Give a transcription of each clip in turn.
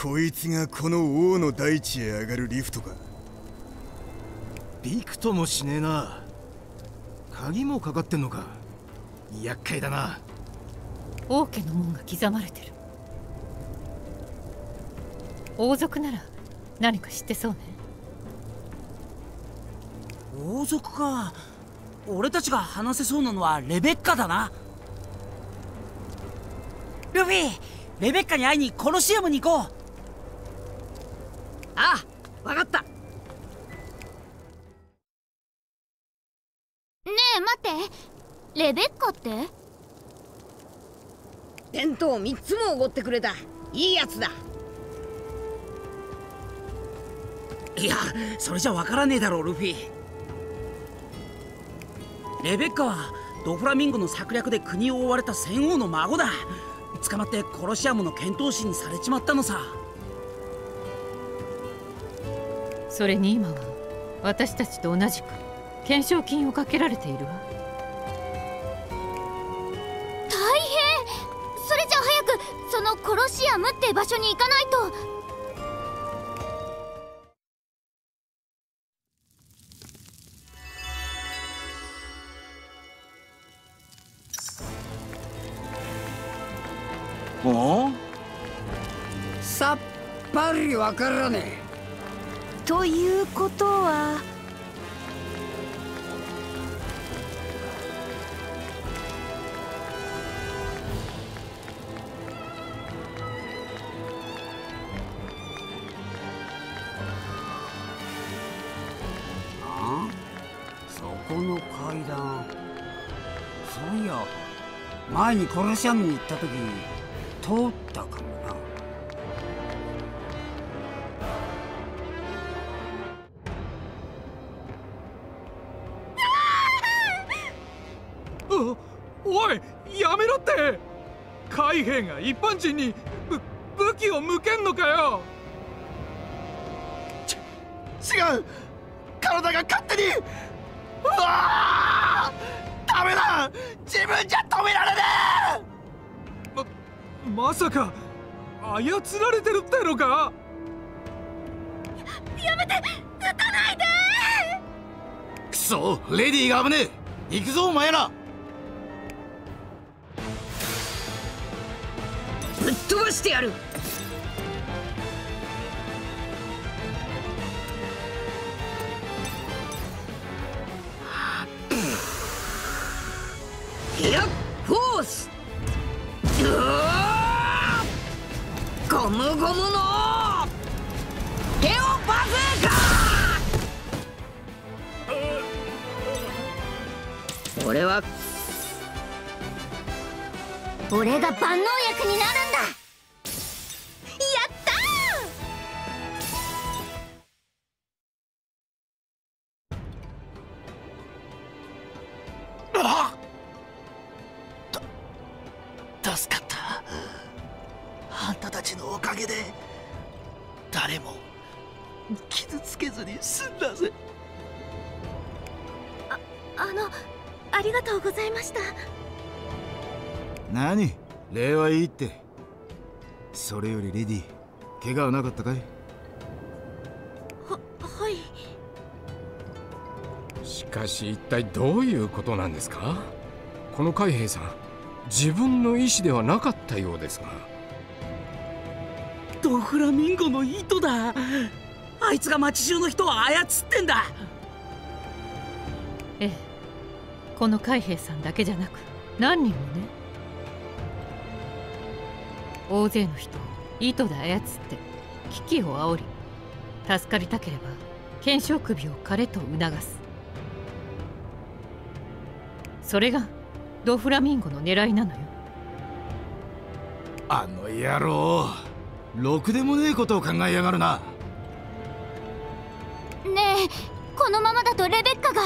こいつがこの王の大地へ上がるリフトか。びくともしねえな。鍵もかかってんのか。厄介だな。王家の門が刻まれてる。王族なら何か知ってそうね。王族か。俺たちが話せそうなのはレベッカだな。ルフィレベッカに会いにコロシアムに行こうああ分かった。ねえ待って。レベッカって？弁当3つもおごってくれた。いいやつだ。いやそれじゃわからねえだろルフィ。レベッカはドフラミンゴの策略で国を追われた戦王の孫だ。捕まってコロシアムの剣闘士にされちまったのさそれに今は私たちと同じく懸賞金をかけられているわ。大変。それじゃ早くそのコロシアムって場所に行かないと。おさっぱりわからねえということはそこの階段。そういや前にコロシアムに行った時通ったかも海兵が一般人にぶ武器を向けんのかよ。違う。体が勝手に。うわダメだ。自分じゃ止められねままさか操られてるってのか？やめて撃たないで。えくそレディーが危ねえ。行くぞお前ら飛ばしてやる。ヒアフォース。ゴムゴムのテオバズーカ俺は。俺が万能薬になるんだ。怪我はなかったかい？ははい。しかし一体どういうことなんですか？この海兵さん自分の意思ではなかったようですが。ドフラミンゴの糸だ。あいつが町中の人を操ってんだ。ええ。この海兵さんだけじゃなく何人もね。大勢の人を糸で操って危機を煽り助かりたければ懸賞首を枯れと促す。それがドフラミンゴの狙いなのよ。あの野郎ろくでもねえことを考えやがるな。ねえこのままだとレベッカが。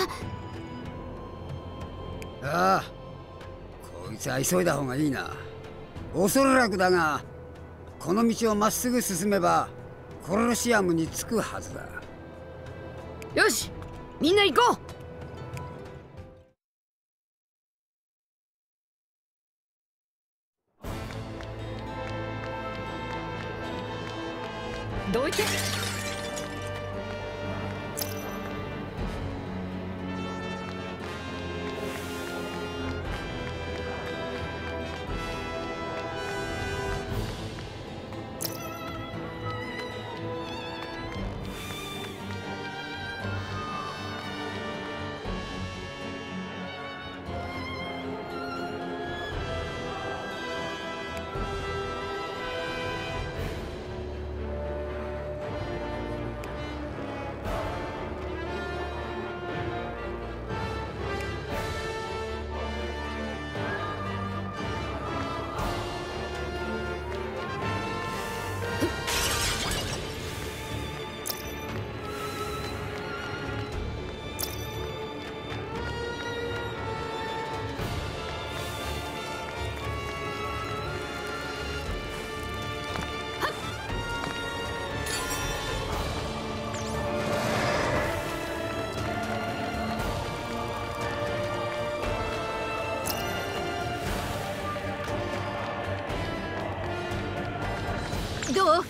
ああこいつは急いだ方がいいな。おそらくだがこの道をまっすぐ進めばコロシアムに着くはずだ。よしみんな行こう。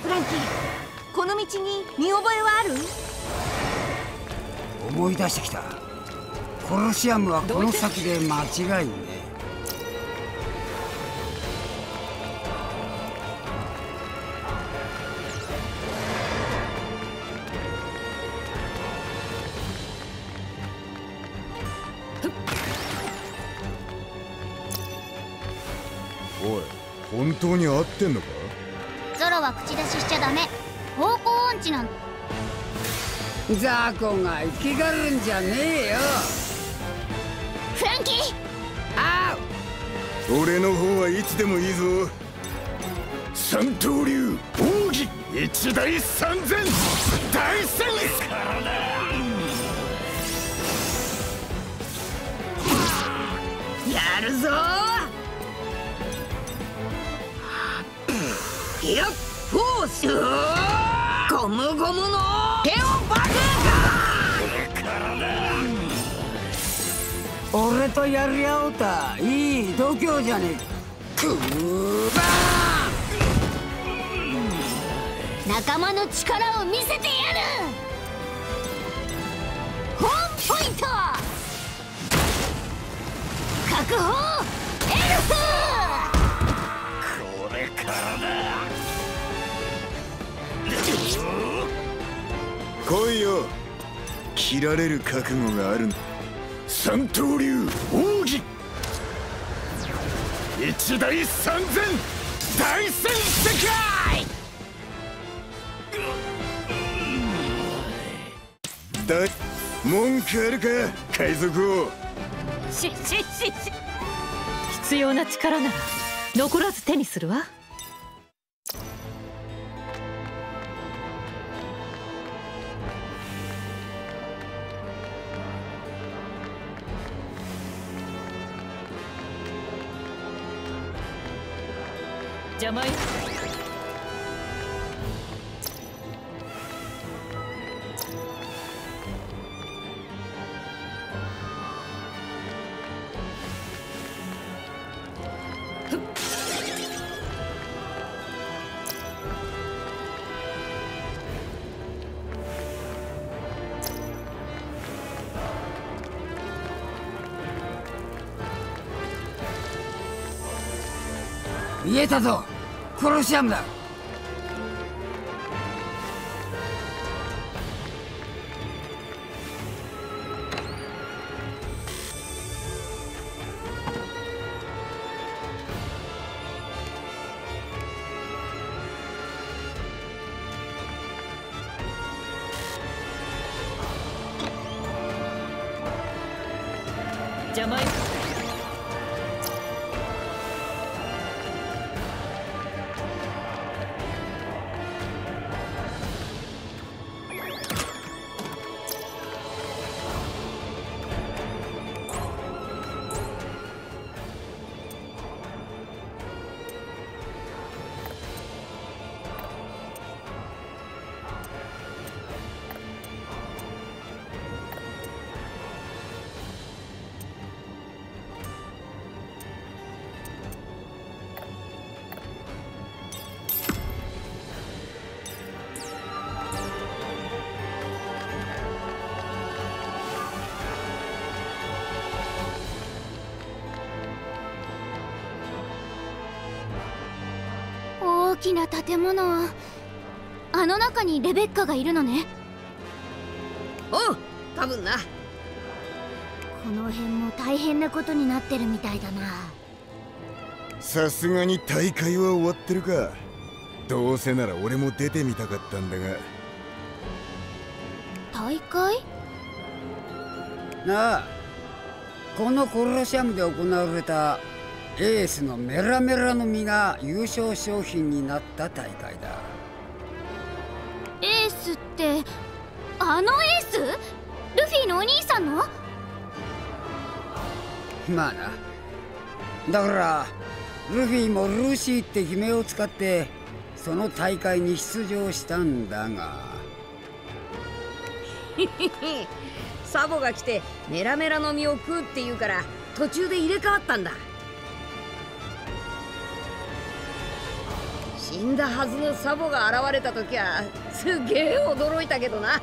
フランキーこの道に見覚えはある？思い出してきた。コロシアムはこの先で間違いねおい本当に合ってんのか？は口出ししちゃダメ。方向音痴なんザコが生きがるんじゃねえよ。フランキー！あ俺の方はいつでもいいぞ。三刀流奥義一大三千。大戦やるぞ。いやフォース？ゴムゴムの？手をバズ俺とやり合おうた。いい度胸じゃねえくーば仲間の力を見せてやる。ホームポイント！確保！エルフ！これからだ来いよ切られる覚悟がある三刀流奥義一大三千。大戦世界。だ文句あるか海賊王。しししし。必要な力なら残らず手にするわ。邪魔よ見えたぞ。コロシアムだ。きな建物あの中にレベッカがいるのね。おう多分な。この辺も大変なことになってるみたいだな。さすがに大会は終わってるか。どうせなら俺も出てみたかったんだが。大会？なあこのコロシアムで行われたエースのメラメラの実が優勝商品になった大会だ。エースってあのエース？ルフィのお兄さんの？まあな。だからルフィもルーシーって姫を使ってその大会に出場したんだが。サボが来てメラメラの実を食うって言うから途中で入れ替わったんだ死んだはずのサボが現れた時はすげえ驚いたけどな。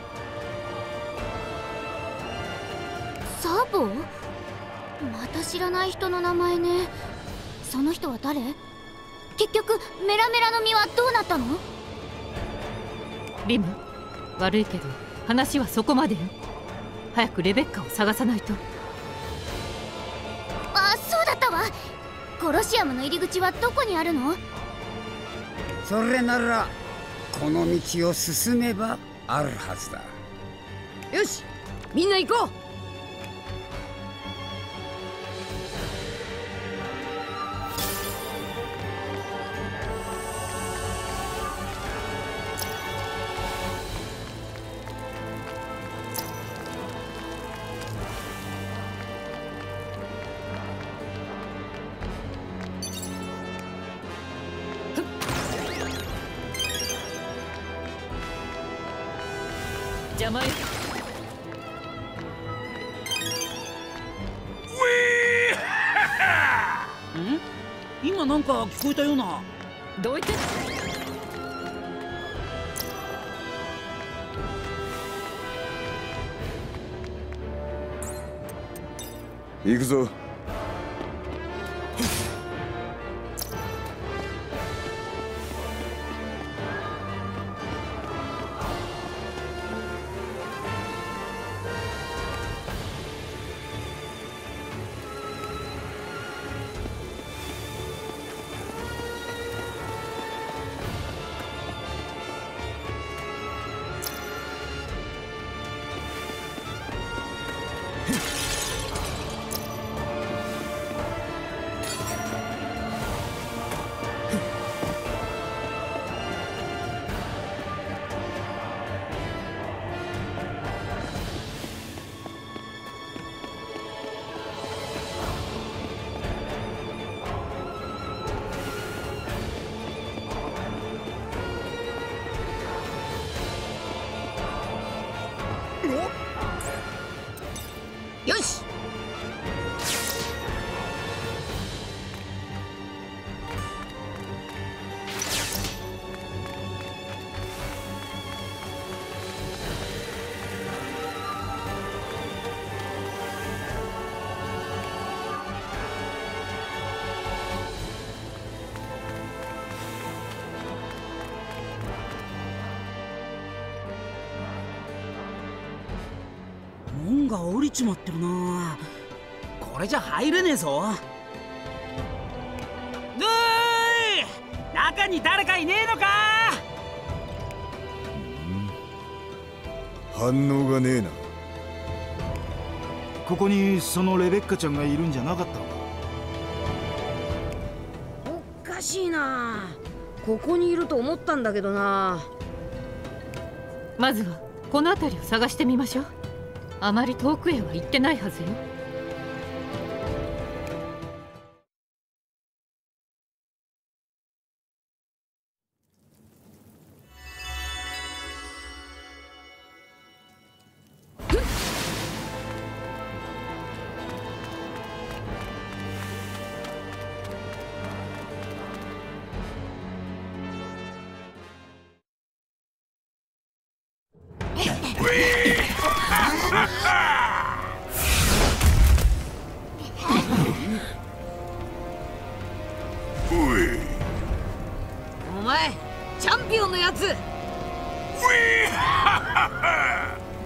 サボ？また知らない人の名前ね。その人は誰？結局メラメラの実はどうなったの？リム悪いけど話はそこまでよ。早くレベッカを探さないと。あそうだったわ。コロシアムの入り口はどこにあるの？それならこの道を進めばあるはずだ。よしみんな行こう。邪魔よん今なんか聞こえたような。どいて行くぞが降りちまってるな。これじゃ入れねえぞ。ぬーい。中に誰かいねえのか。反応がねえな。ここにそのレベッカちゃんがいるんじゃなかったのか。おかしいな。ここにいると思ったんだけどな。まずはこの辺りを探してみましょうあまり遠くへは行ってないはずよ。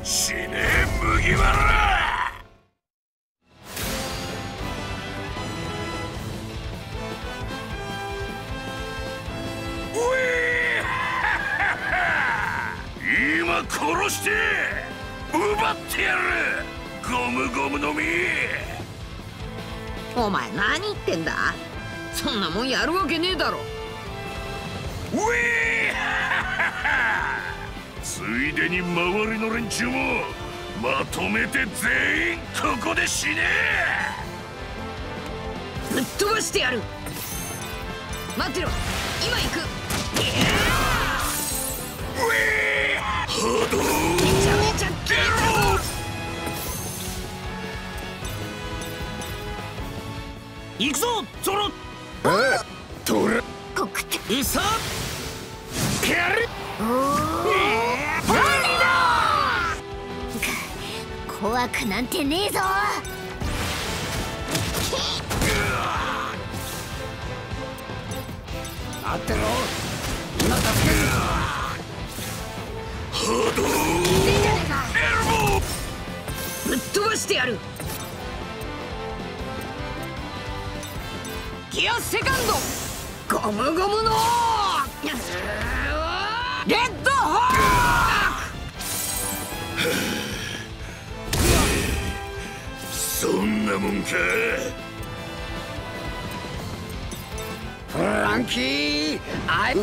死ね麦わら。今殺して奪ってやるゴムゴムの実お前何言ってんだそんなもんやるわけねえだろウィーいでに周りの連中もまとめて全員ここで死ね！ぶっ飛ばしてやる。待ってろ。今行く。ウィー波動！めちゃめちゃゲロ行くぞゾロ。えトラコクって。うさや怖くなんてねえぞ。待ってろ。今助ける波動エルボーぶっ飛ばしてやる。ギアセカンド。ゴムゴムの。レッドホそんなもんか。フランキーあい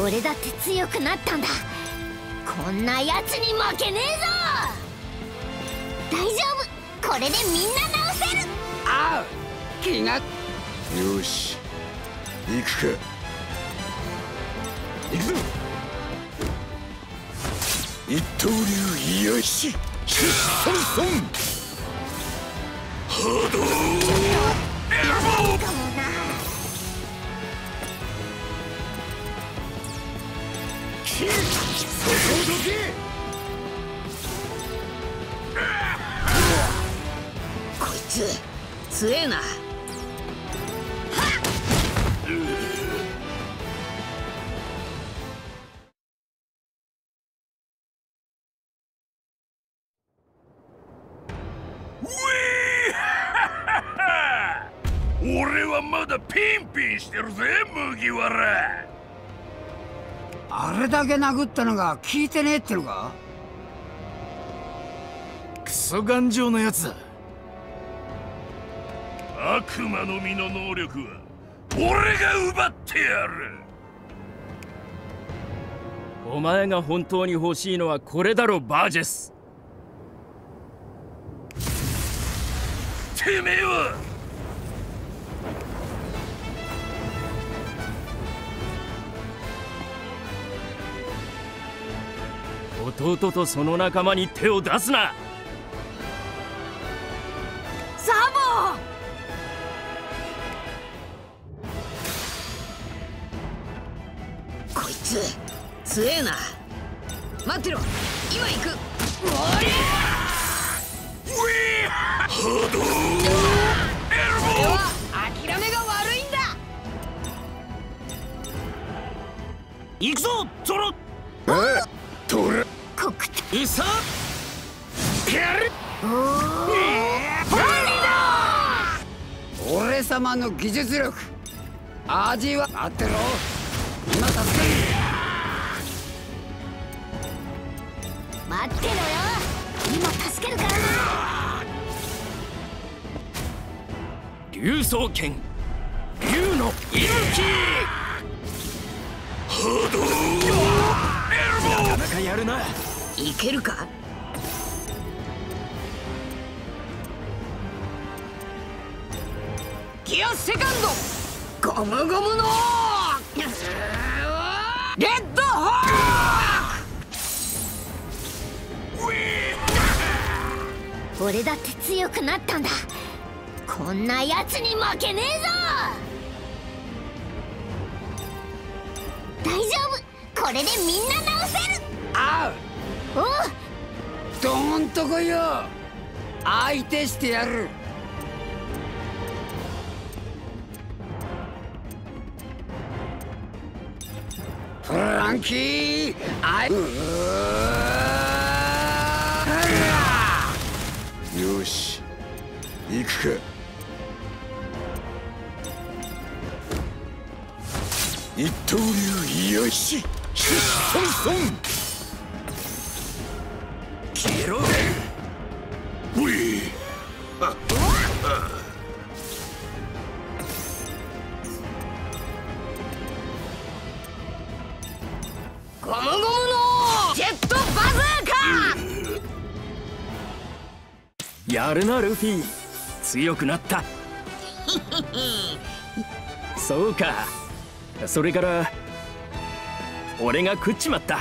俺だって強くなったんだ。こんなやつに負けねえぞ。大丈夫。これでみんな直せる。あう気が。よし。行くか。行くぞ一刀流よし。出ソンソン。波動エルボー。かもな。そこどけこいつ強えなしてるぜ麦わら。あれだけ殴ったのが効いてねえってのか？クソ頑丈なやつ。だ悪魔の実の能力は俺が奪ってやる。お前が本当に欲しいのはこれだろバージェス。てめえは弟とその仲間に手を出すな。サボこいつ強えな。待ってろ。今行く。おりウィー波動エルボは諦めが悪いんだ！行くぞゾロ！えトラコクってうさ俺様の技術力味は待ってろ。今助ける。待ってろよ。今助けるからな。竜双剣。竜の息吹。波動。エルボーなかなかやるないけるか？ギアセカンド！ゴムゴムのレッドホー俺だって強くなったんだ。こんなやつに負けねえぞ！大丈夫。これでみんな直せる。あうどんとこよ。相手してやる。フランキーあい。よし行くか。一刀流よし。ソンソン。消えろういああゴムゴムのジェットバズーカやるなルフィ。強くなった。そうか。それから俺が食っちまった。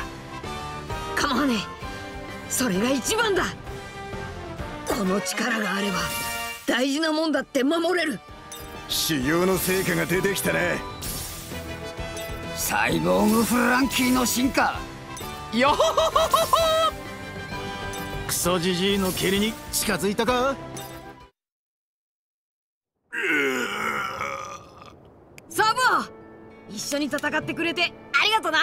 構わねえそれが一番だ。この力があれば大事なもんだって守れる。修行の成果が出てきたね。サイボーグフランキーの進化。よほほほほほクソジジイの蹴りに近づいたか？サボ一緒に戦ってくれてありがとな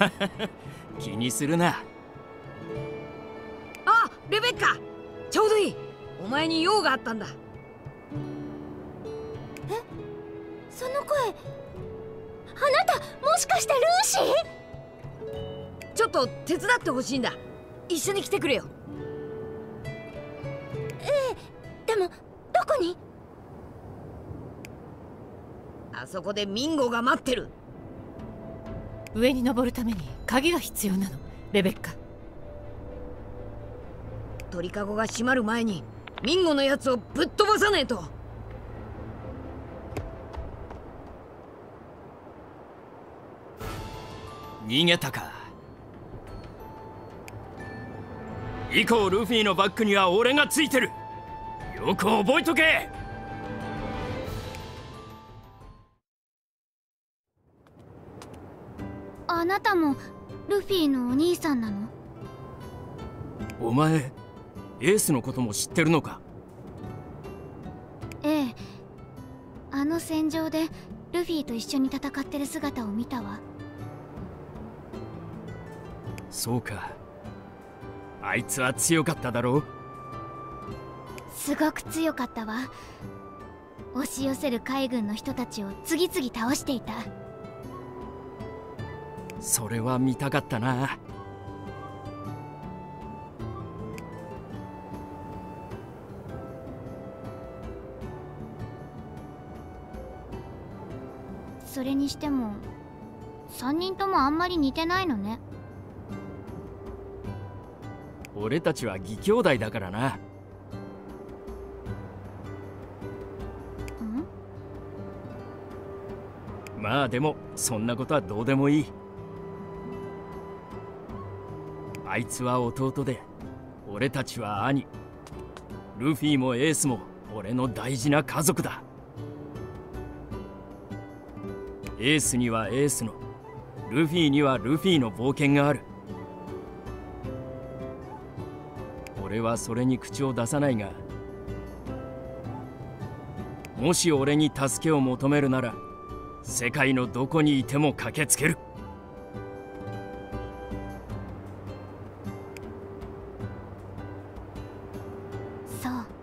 気にするな。あレベッカ。ちょうどいい。お前に用があったんだ。その声。あなたもしかしてルーシー？ちょっと手伝ってほしいんだ。一緒に来てくれよ。ええ。でもどこに？あそこでミンゴが待ってる上に登るために鍵が必要なのレベッカ。鳥かごが閉まる前にミンゴのやつをぶっ飛ばさねえと。逃げたか。以降ルフィのバックには俺がついてる。よく覚えとけなたもルフィのお兄さんなの？お前エースのことも知ってるのか？ええ。あの戦場でルフィと一緒に戦ってる姿を見たわ。そうか。あいつは強かっただろう？すごく強かったわ。押し寄せる海軍の人たちを次々倒していたそれは見たかったな。それにしても3人ともあんまり似てないのね。俺たちは義兄弟だからな。ん？まあでもそんなことはどうでもいいあいつは弟で俺たちは兄。ルフィもエースも俺の大事な家族だ。エースにはエースのルフィにはルフィの冒険がある。俺はそれに口を出さないがもし俺に助けを求めるなら世界のどこにいても駆けつける。そう。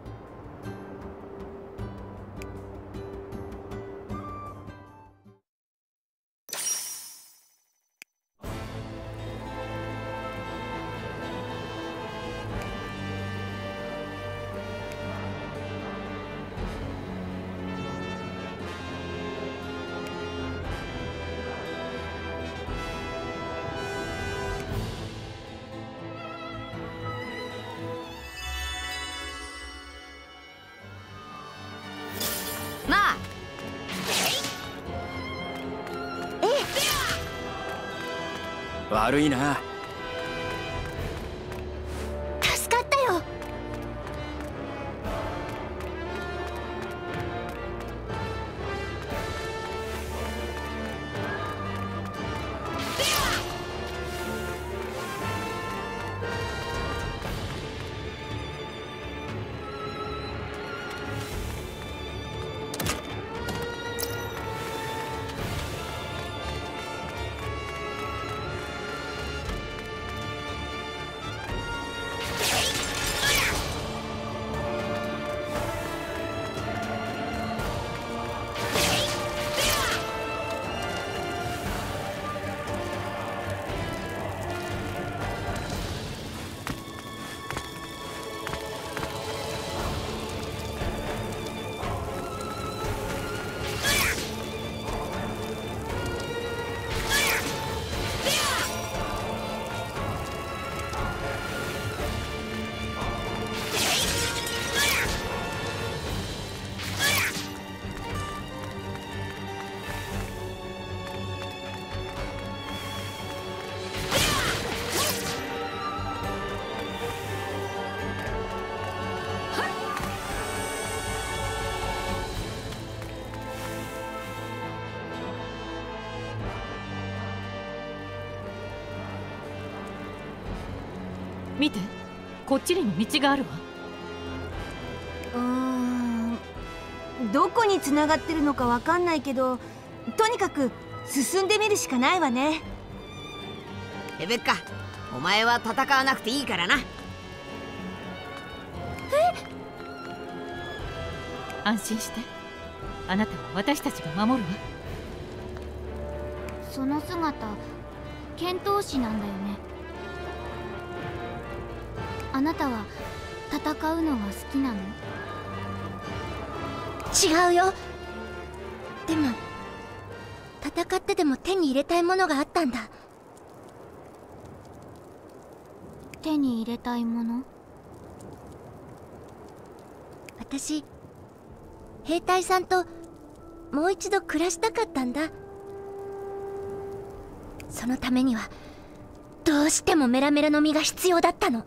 悪いな。見て。こっちにも道があるわ。うーん。どこに繋がってるのかわかんないけどとにかく進んでみるしかないわね。レベッカお前は戦わなくていいからな。安心して。あなたは私たちが守るわ。その姿剣闘士なんだよねあなたは戦うのが好きなの？違うよ。でも戦ってでも手に入れたいものがあったんだ。手に入れたいもの？私兵隊さんともう一度暮らしたかったんだ。そのためにはどうしてもメラメラの実が必要だったの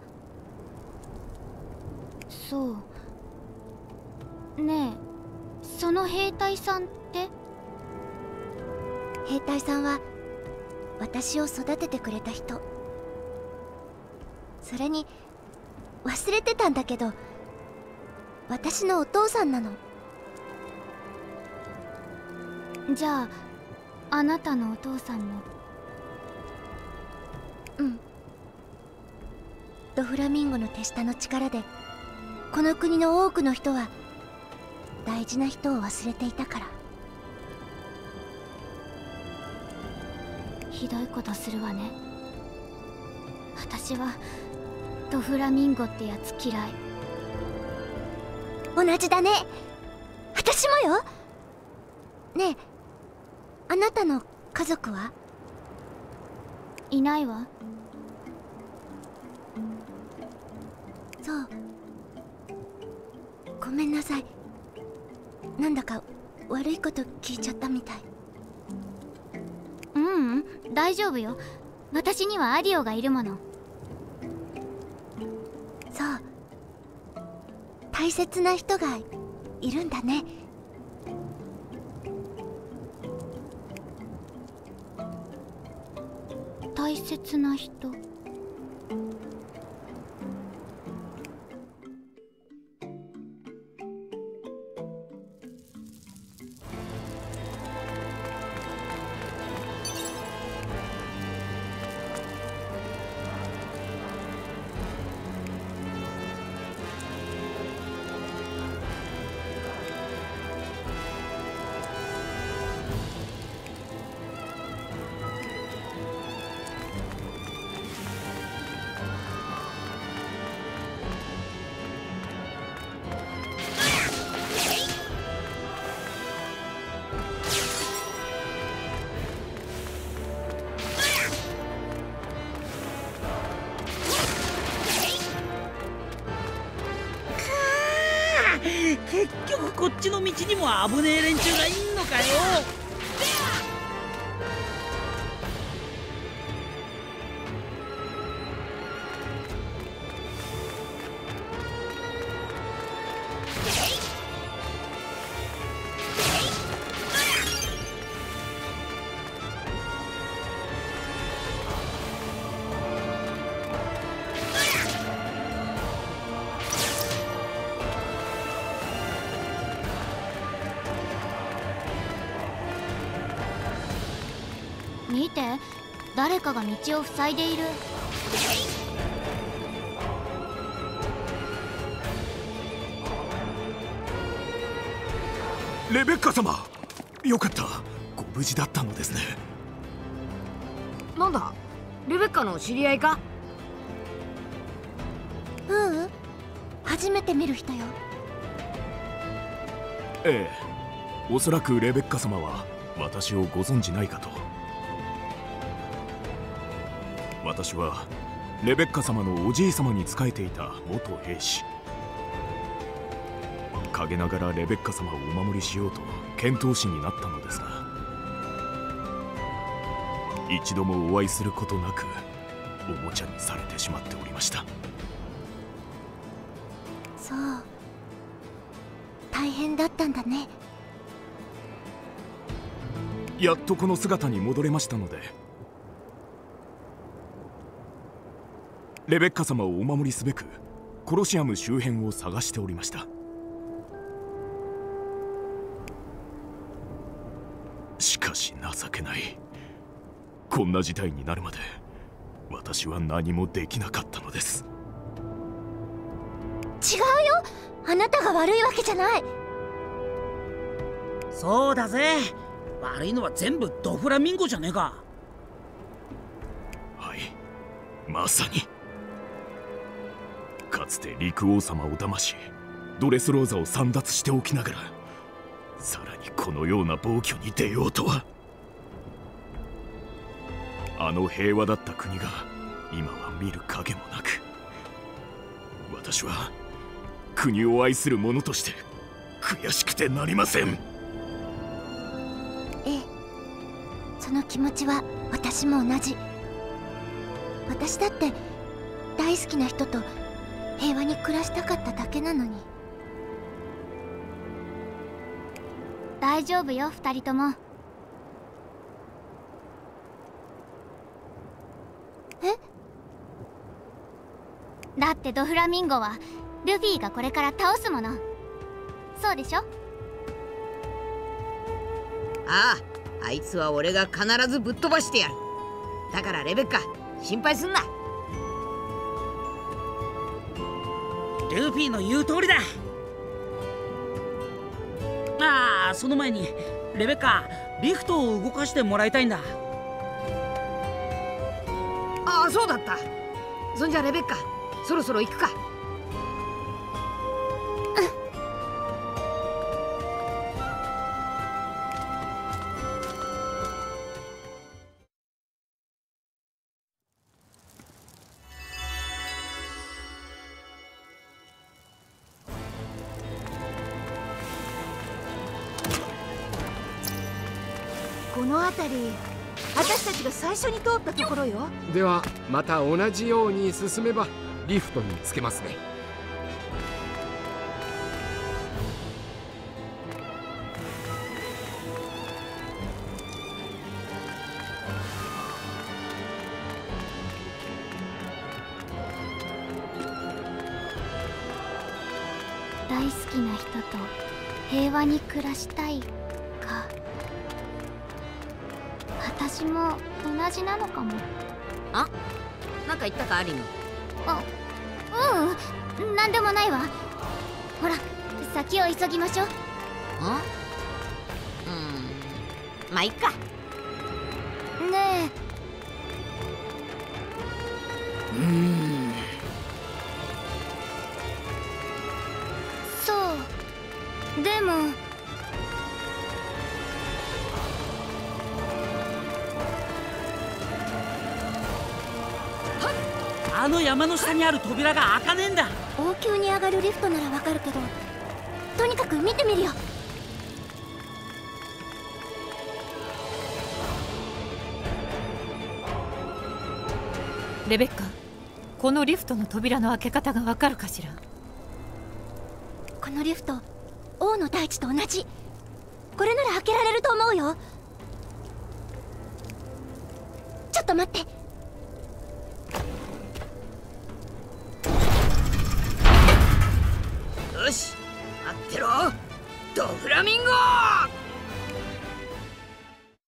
そう。ねえその兵隊さんって？兵隊さんは私を育ててくれた人。それに忘れてたんだけど私のお父さんなの。じゃああなたのお父さんも？うん。ドフラミンゴの手下の力でこの国の多くの人は大事な人を忘れていたから。ひどいことするわね。私はドフラミンゴってやつ嫌い。同じだね。私もよ。ねえあなたの家族は？いないわ。そうごめんなさい。なんだか悪いこと聞いちゃったみたい。ううん。大丈夫よ。私にはアディオがいるもの。そう。大切な人がいるんだね。大切な人？の道にも危ねえ連中がいんのかよ。道を塞いでいる。レベッカ様よかった。ご無事だったのですね。なんだレベッカの知り合いか？ううん。初めて見る人よ。ええ。おそらくレベッカ様は私をご存じないかと私はレベッカ様のおじい様に仕えていた元兵士。陰ながらレベッカ様をお守りしようと剣闘士になったのですが一度もお会いすることなくおもちゃにされてしまっておりました。そう。大変だったんだね。やっとこの姿に戻れましたのでレベッカ様をお守りすべくコロシアム周辺を探しておりました。しかし情けない。こんな事態になるまで私は何もできなかったのです。違うよ。あなたが悪いわけじゃない。そうだぜ。悪いのは全部ドフラミンゴじゃねえか。はい。まさに。かつて陸王様を騙しドレスローザを簒奪しておきながらさらにこのような暴挙に出ようとは。あの平和だった国が今は見る影もなく私は国を愛する者として悔しくてなりません。ええ。その気持ちは私も同じ。私だって大好きな人と平和に暮らしたかっただけなのに。大丈夫よ二人とも。え？だってドフラミンゴはルフィがこれから倒すもの。そうでしょ？あああいつは俺が必ずぶっ飛ばしてやる。だからレベッカ心配すんな。ルフィの言う通りだ。ああその前にレベッカリフトを動かしてもらいたいんだ。ああそうだった。そんじゃレベッカそろそろ行くか。最初に通ったところよ。ではまた同じように進めばリフトにつけますね。大好きな人と平和に暮らしたい私も同じなのかも。あなんか言ったかアリムあううん何でもないわ。ほら先を急ぎましょう。うんまあいっか。ねうん。えそう。でもの山の下にある扉が開かねえんだ。王宮に上がるリフトならわかるけどとにかく見てみるよ。レベッカこのリフトの扉の開け方がわかるかしら？このリフト王の大地と同じ。これなら開けられると思うよ。ちょっと待ってよし。待ってろ。ドフラミンゴ！